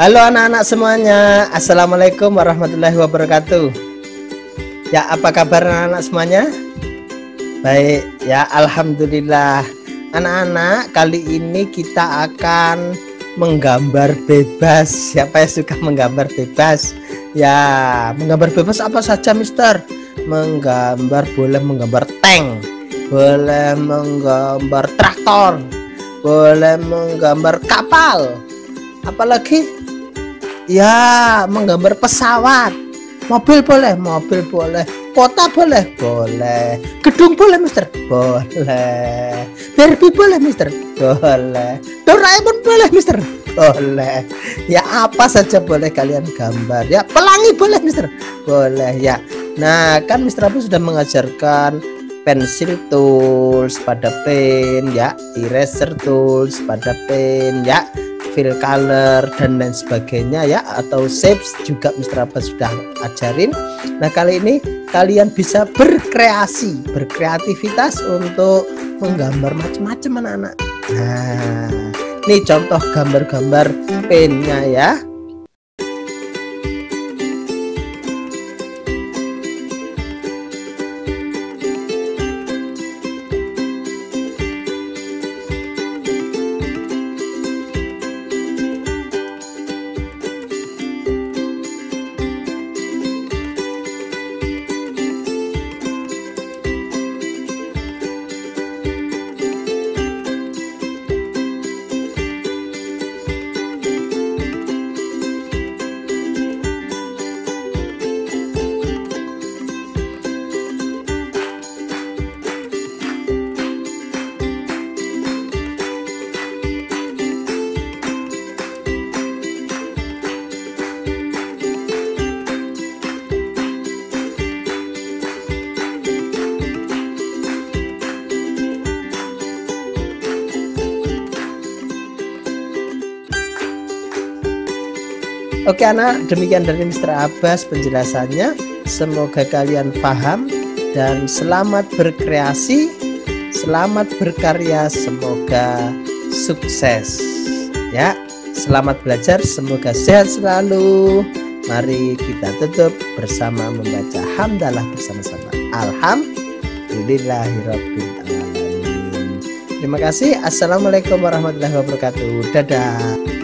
Halo anak-anak semuanya, Assalamualaikum warahmatullahi wabarakatuh. Ya, apa kabar anak-anak semuanya? Baik, ya Alhamdulillah. Anak-anak, kali ini kita akan menggambar bebas. Siapa yang suka menggambar bebas? Ya, menggambar bebas apa saja, Mister? Menggambar boleh menggambar tank, boleh menggambar traktor, boleh menggambar kapal, apalagi? Ya menggambar pesawat. Mobil boleh mobil boleh. Kota boleh boleh. Gedung boleh mister? Boleh. Barbie boleh mister? Boleh. Doraemon boleh mister? Boleh. Ya apa saja boleh kalian gambar. Ya pelangi boleh mister? Boleh ya. Nah kan mister Abu sudah mengajarkan pensil tools pada pen ya. Eraser tools pada pen ya fill color dan lain sebagainya ya atau shapes juga Mr. Abbas sudah ajarin nah kali ini kalian bisa berkreasi berkreativitas untuk menggambar macam-macam anak-anak nah ini contoh gambar-gambar pennya ya Oke anak, demikian dari Mr. Abbas penjelasannya. Semoga kalian paham dan selamat berkreasi, selamat berkarya, semoga sukses. Ya, selamat belajar, semoga sehat selalu. Mari kita tutup bersama membaca hamdalah bersama-sama. Alhamdulillahirabbil alamin. Terima kasih. Assalamualaikum warahmatullahi wabarakatuh. Dadah.